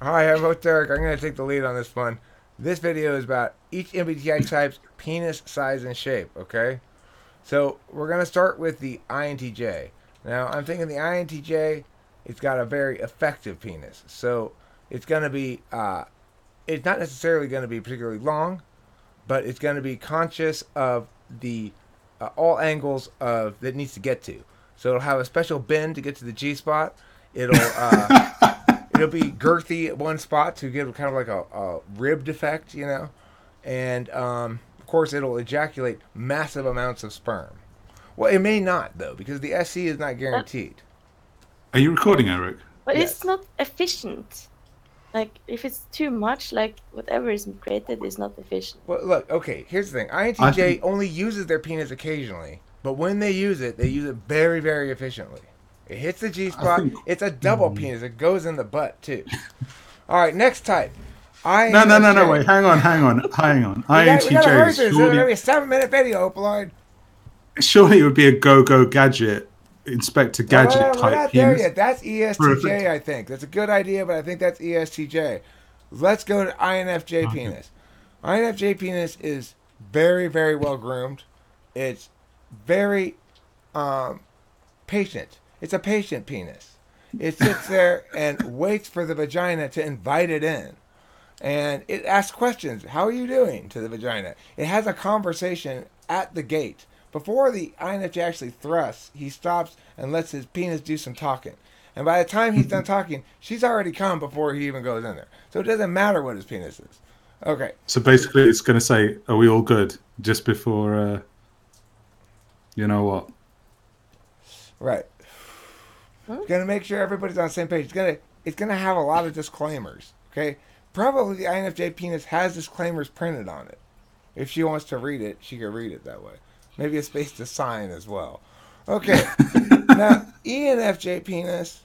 Hi, I'm host Eric. I'm going to take the lead on this one. This video is about each MBTI type's penis size and shape, okay? So we're going to start with the INTJ. Now, I'm thinking the INTJ, it's got a very effective penis. So it's going to be, uh, it's not necessarily going to be particularly long, but it's going to be conscious of the uh, all angles of that needs to get to. So it'll have a special bend to get to the G spot. It'll uh, it'll be girthy at one spot to give kind of like a, a ribbed effect, you know, and um, of course it'll ejaculate massive amounts of sperm. Well, it may not though because the SC is not guaranteed. Are you recording, Eric? But Yes. it's not efficient. Like if it's too much, like whatever is created is not efficient. Well, look, okay. Here's the thing: INTJ think- only uses their penis occasionally, but when they use it, they use it very, very efficiently. It hits the G spot. It's a double penis. It goes in the butt too. All right, next type. I No, no, no, no. Wait, hang on, hang on, hang on. We got, we gotta hurry through this. This is gonna be a seven-minute video, Lloyd. surely it would be a go-go gadget, Inspector Gadget No, no, no, we're type not there yet. That's ESTJ, Perfect. I think. That's a good idea, but I think that's ESTJ. Let's go to INFJ Okay. penis. INFJ penis is very, very well groomed. It's very um, patient. It's a patient penis. It sits there and waits for the vagina to invite it in. And it asks questions. How are you doing to the vagina? It has a conversation at the gate. Before the INFJ actually thrusts, he stops and lets his penis do some talking. And by the time he's done talking, she's already come before he even goes in there. So it doesn't matter what his penis is. Okay. So basically, it's going to say, "Are we all good?" Just before, uh, you know what? Right. Mm-hmm. It's gonna make sure everybody's on the same page. It's gonna it's gonna have a lot of disclaimers. Okay. Probably the INFJ penis has disclaimers printed on it. If she wants to read it, she can read it that way. Maybe a space to sign as well. Okay. now ENFJ penis.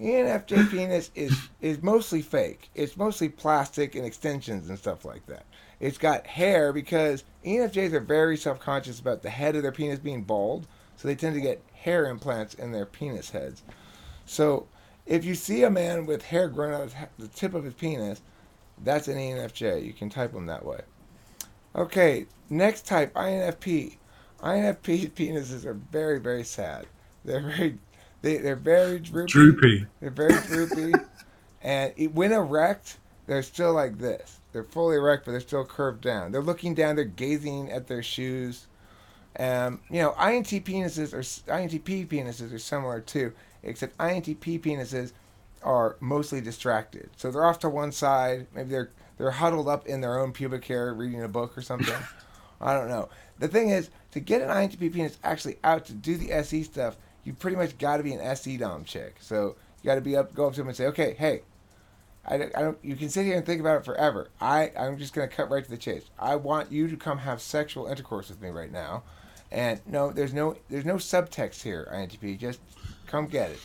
ENFJ penis is is mostly fake. It's mostly plastic and extensions and stuff like that. It's got hair because ENFJs are very self conscious about the head of their penis being bald, so they tend to get hair implants in their penis heads. So if you see a man with hair growing out of the tip of his penis, that's an ENFJ. You can type them that way. Okay, next type INFP. INFP penises are very very sad. They're very they, they're very droopy. Droopy. They're very droopy, and it, when erect, they're still like this. They're fully erect, but they're still curved down. They're looking down. They're gazing at their shoes. Um, you know, INT penises or INTP penises are similar too, except INTP penises are mostly distracted. So they're off to one side. Maybe they're they're huddled up in their own pubic hair, reading a book or something. I don't know. The thing is, to get an INTP penis actually out to do the SE stuff, you pretty much got to be an SE dom chick. So you got to be up, go up to him and say, okay, hey, I, don't- I don't. You can sit here and think about it forever. I I'm just gonna cut right to the chase. I want you to come have sexual intercourse with me right now, and no, there's no there's no subtext here, INTP. Just come get it.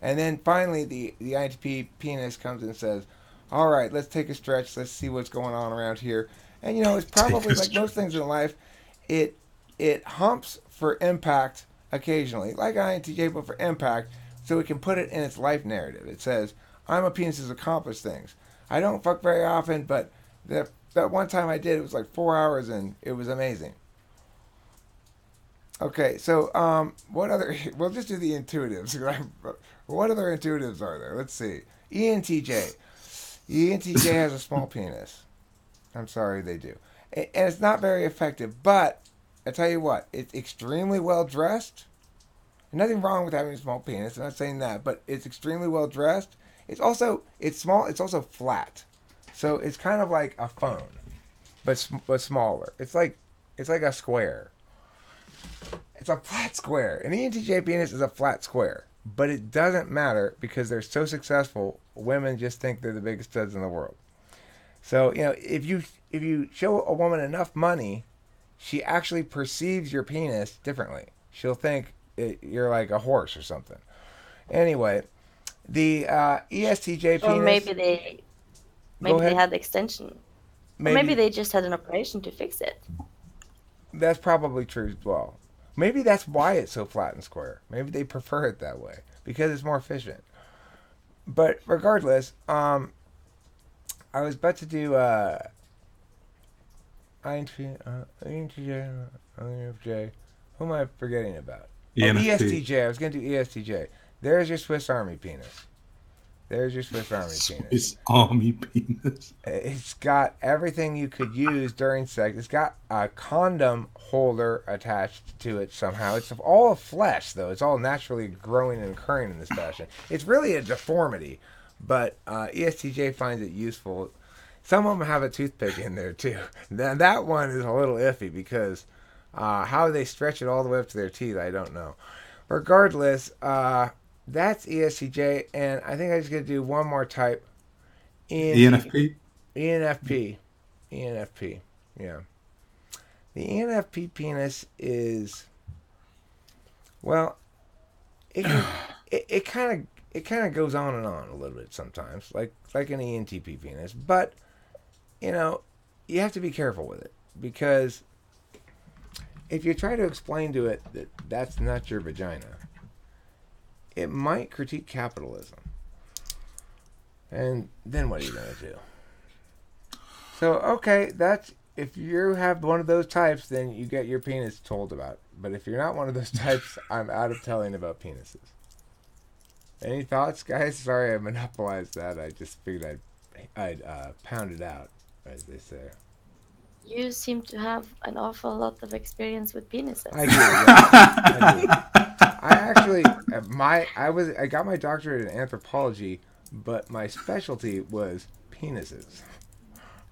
And then finally, the the INTP penis comes and says, "All right, let's take a stretch. Let's see what's going on around here." And you know, it's probably like most things in life, it it humps for impact occasionally, like INTJ, but for impact, so it can put it in its life narrative. It says, "I'm a penis has accomplished things. I don't fuck very often, but that that one time I did, it was like four hours, and it was amazing." Okay, so um, what other? We'll just do the intuitives. what other intuitives are there? Let's see. ENTJ. ENTJ has a small penis. I'm sorry, they do, and it's not very effective. But I tell you what, it's extremely well dressed. Nothing wrong with having a small penis. I'm not saying that, but it's extremely well dressed. It's also it's small. It's also flat, so it's kind of like a phone, but but smaller. It's like it's like a square. It's a flat square. An ENTJ penis is a flat square, but it doesn't matter because they're so successful. Women just think they're the biggest studs in the world. So you know, if you if you show a woman enough money, she actually perceives your penis differently. She'll think it, you're like a horse or something. Anyway, the uh, ESTJ penis. Or maybe they maybe they ahead. had extension. Or maybe they just had an operation to fix it. That's probably true as well. Maybe that's why it's so flat and square. Maybe they prefer it that way because it's more efficient. but regardless, um, I was about to do uh, INTJ, uh, INTJ, INFJ. Who am I forgetting about? Oh, ESTJ. I was gonna do E ESTJ. There's your Swiss Army penis. There's your Swiss Army penis. It's army penis. It's got everything you could use during sex. It's got a condom holder attached to it somehow. It's all flesh, though. It's all naturally growing and occurring in this fashion. It's really a deformity, but uh, ESTJ finds it useful. Some of them have a toothpick in there, too. Then that one is a little iffy because uh, how they stretch it all the way up to their teeth, I don't know. Regardless, uh, that's ESTJ, and I think I'm just going to do one more type. ENFP. ENFP. ENFP. Yeah. The ENFP penis is well it can, it, it kind of it kind of goes on and on a little bit sometimes like like an ENTP penis but you know you have to be careful with it because if you try to explain to it that that's not your vagina it might critique capitalism and then what are you going to do so okay, that's if you have one of those types, then you get your penis told about. But if you're not one of those types, I'm out of telling about penises. Any thoughts, guys? Sorry, I monopolized that. I just figured I'd I'd uh, pound it out, as they say. You seem to have an awful lot of experience with penises. I do. Yeah, I do. I actually uh, my I was I got my doctorate in anthropology, but my specialty was penises.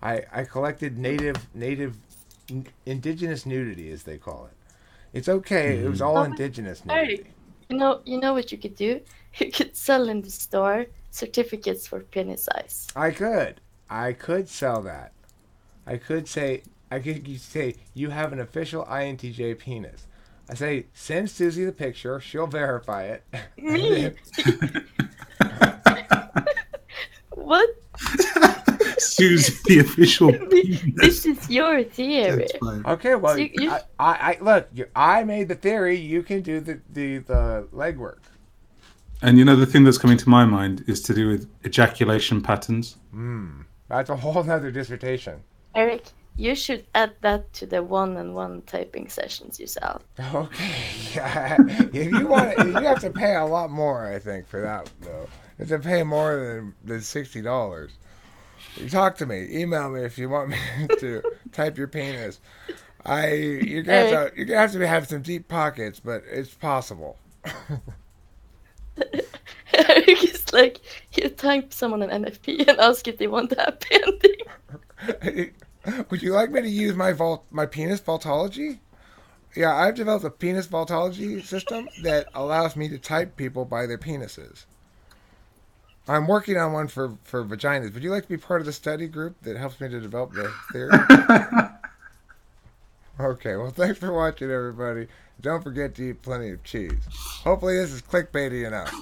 I I collected native native n- indigenous nudity as they call it. It's okay. It was all Oh, indigenous Eric. nudity. You know, you know what you could do? You could sell in the store certificates for penis size. I could. I could sell that. I could say I could say you have an official INTJ penis. I say send Susie the picture. She'll verify it. Me? What? Susie, the official. This is your theory. Okay, well, So you- you- I, I, I look. You, I made the theory. You can do the the, the legwork. And you know the thing that's coming to my mind is to do with ejaculation patterns. Hmm. That's a whole other dissertation. Eric, you should add that to the one-on-one typing sessions you sell. Okay, if you want, you have to pay a lot more. I think for that though. You have to pay more than than sixty dollars. You talk to me. Email me if you want me to type your penis. I you're gonna have to you're gonna have to have some deep pockets, but it's possible. Eric is like, you type someone an NFP and ask if they want a happy ending. Would you like me to use my vault my penis vaultology? Yeah, I've developed a penis vaultology system that allows me to type people by their penises. I'm working on one for, for vaginas. Would you like to be part of the study group that helps me to develop the theory? okay, well, thanks for watching, everybody. Don't forget to eat plenty of cheese. Hopefully, this is clickbaity enough.